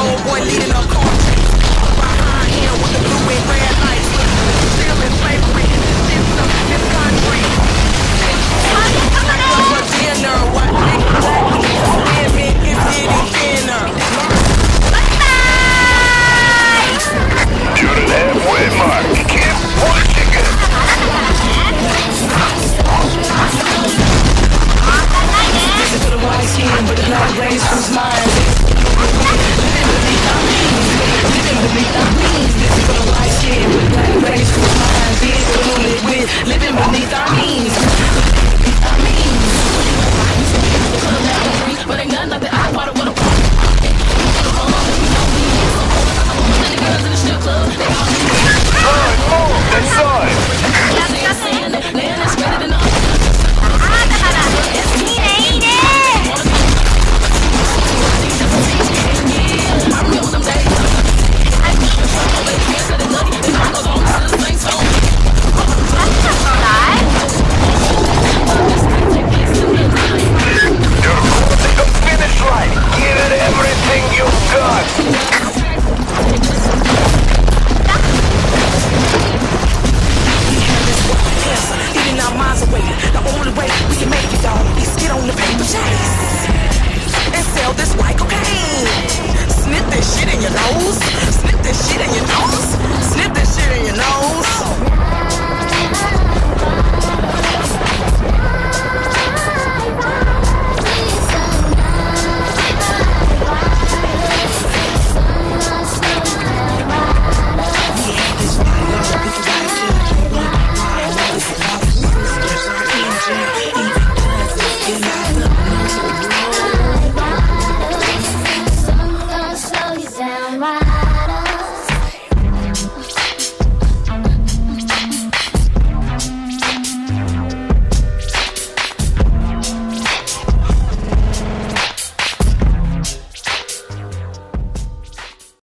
old boy leading a